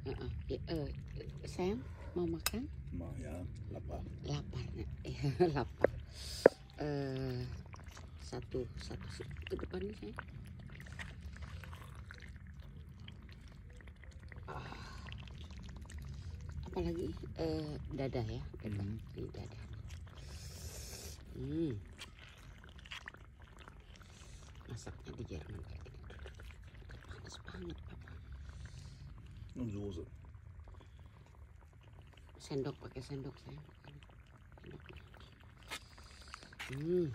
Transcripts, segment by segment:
Uh, uh, ya, uh, sayang mau makan? Mau ya, lapar. Lapar? Ya, lapar. Uh, satu satu ke depan nih sayang. Ah. Apalagi uh, dada ya, dada. Hmm. Ini dada. Hmm. Masaknya di Jerman kayak gini. Panas banget, Papa. Und Soße. sendok pakai sendok saya. Hmm.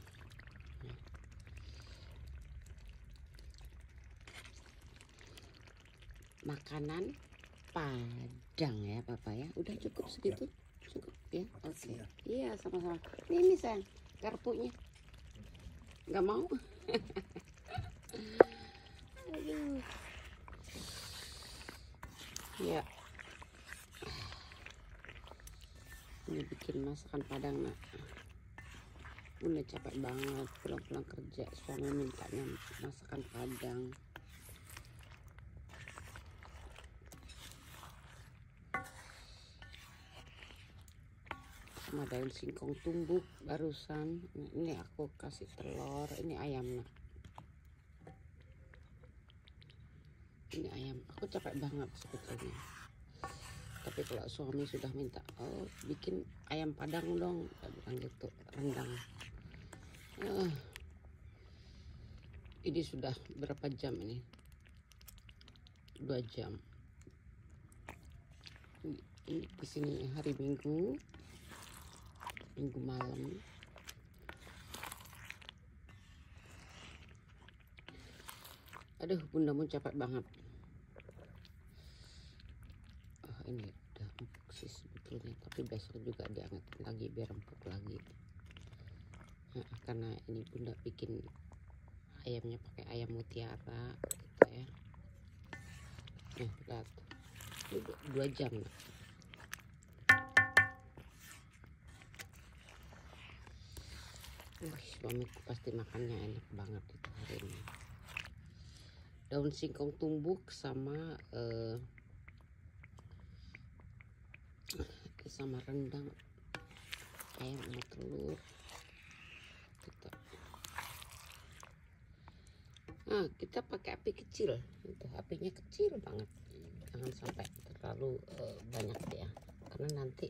Makanan padang ya papa ya. Udah cukup segitu? Cukup ya? Oke. Iya. iya sama-sama. Ini nih sayang. Garpunya. Nggak mau? Aduh ya ini bikin masakan padang nak. Bunda capek banget pulang-pulang kerja. Suami mintanya masakan padang. Sama daun singkong tumbuk barusan. Ini aku kasih telur ini ayam nak ini ayam. Aku capek banget sebetulnya. Tapi kalau suami sudah minta oh bikin ayam padang dong bilang gitu rendang. Ah. ini sudah berapa jam ini? Dua jam. Ini di sini hari minggu minggu malam aduh bunda mau capek banget. Oh ini udah empuk sih sebetulnya tapi besok juga diangetin lagi biar empuk lagi. Nah, karena ini bunda bikin ayamnya pakai ayam mutiara gitu ya. Nah lihat. Dua, jam Nak. Wih, suamiku pasti makannya enak banget itu hari ini daun singkong tumbuk sama eh, sama rendang. Ayam sama telur. Kita nah kita pakai api kecil. Itu apinya kecil banget. Jangan sampai terlalu eh, banyak ya. Karena nanti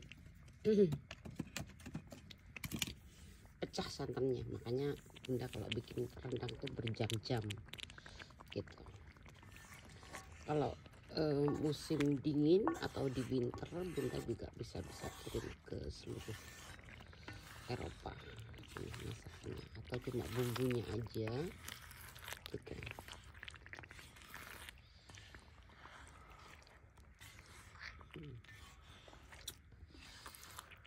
pecah santannya. Makanya bunda kalau bikin rendang tuh berjam-jam. Gitu kalau eh, musim dingin atau di winter bunda juga bisa bisa kirim ke seluruh Eropa. Ini masakannya atau cuma bumbunya aja. Gitu.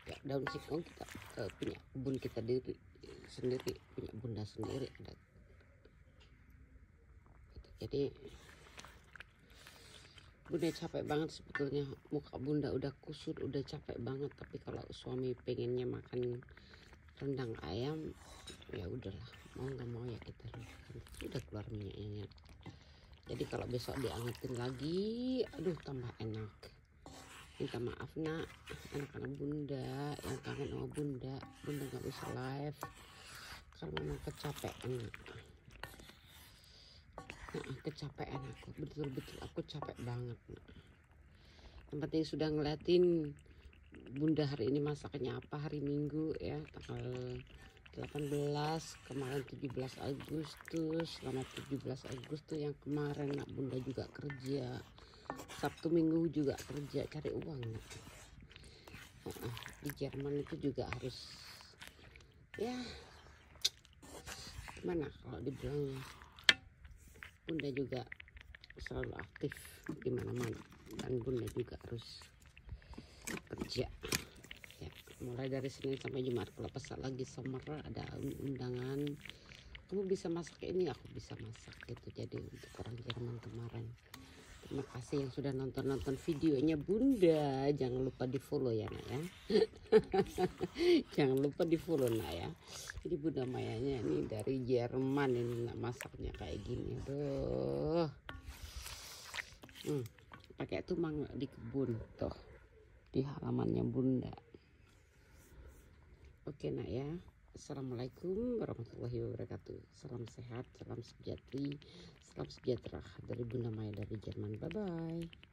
Ya daun singkong kita eh, punya bun kita diri sendiri punya bunda sendiri ada. Gitu. jadi bunda capek banget sebetulnya. Muka bunda udah kusut udah capek banget. Tapi kalau suami pengennya makan rendang ayam ya udahlah. Mau nggak mau ya kita lakukan udah keluar minyaknya. Jadi kalau besok diangetin lagi aduh tambah enak. Minta maaf nak. Anak-anak bunda yang kangen sama bunda. Bunda nggak bisa live. Karena kecapean. Kecapean aku betul-betul aku capek banget nak. yang sudah ngeliatin bunda hari ini masaknya apa hari minggu ya tanggal 18 kemarin 17 Agustus selama 17 Agustus yang kemarin nak bunda juga kerja Sabtu Minggu juga kerja cari uang nak. Di Jerman itu juga harus ya gimana kalau dibilang bunda juga selalu aktif di mana-mana. Dan bunda juga harus kerja. Ya mulai dari Senin sampai Jumat. Kalau pas lagi summer ada undangan kamu bisa masak. Ini aku bisa masak gitu. Jadi untuk orang Jerman kemarin terima kasih yang sudah nonton-nonton videonya Bunda. Jangan lupa di follow ya nak ya. Jangan lupa di follow nak ya. Jadi Bunda Mayanya ini dari Jerman ini nak masaknya kayak gini. Aduh hmm, pakai tumang di kebun tuh di halamannya bunda. Oke nak ya Assalamualaikum warahmatullahi wabarakatuh. Salam sehat salam sejahtera salam sejahtera dari bunda Maya dari Jerman. Bye bye